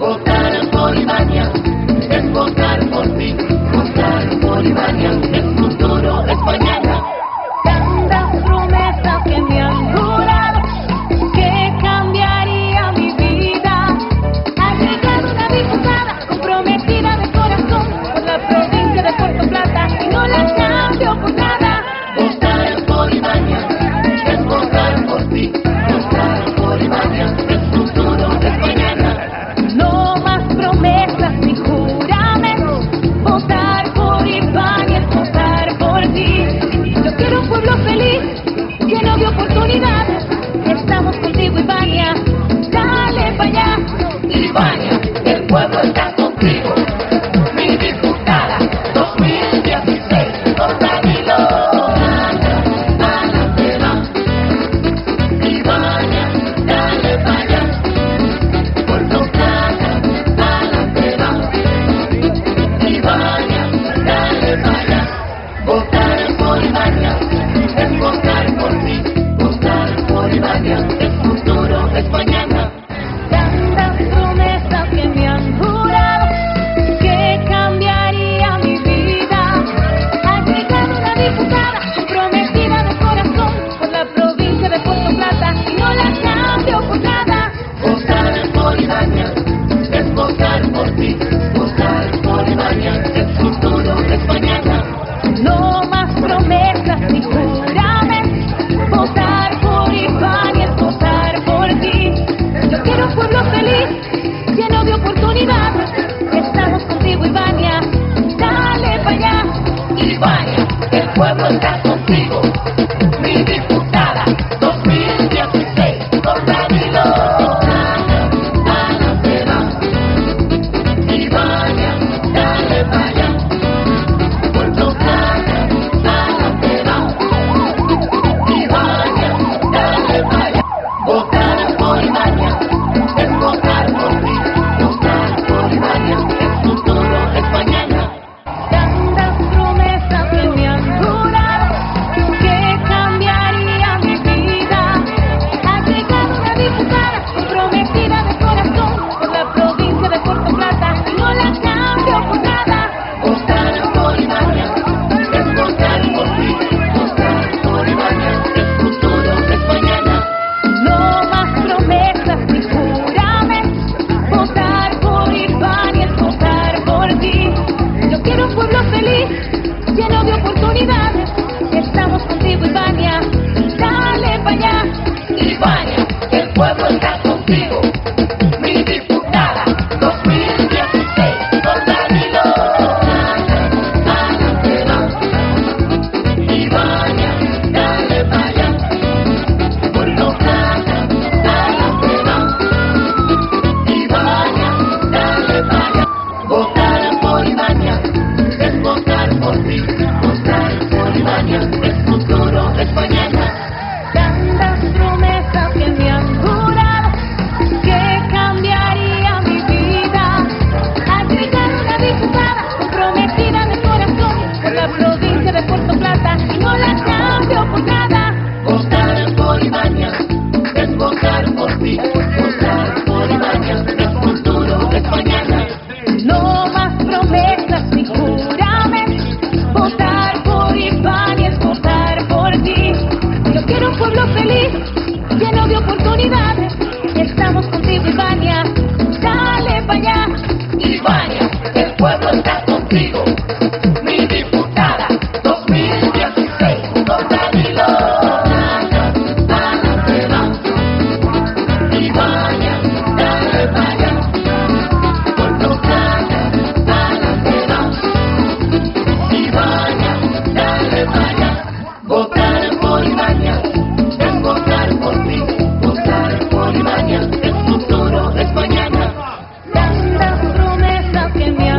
voltar. What was that? No más promesas ni juramentos. Votar por Ivania, votar por ti. Yo quiero un pueblo feliz, lleno de oportunidades, Estamos contigo, Ivania. Dale pa allá, Ivania, el pueblo está. pueblo está contigo. everybody que me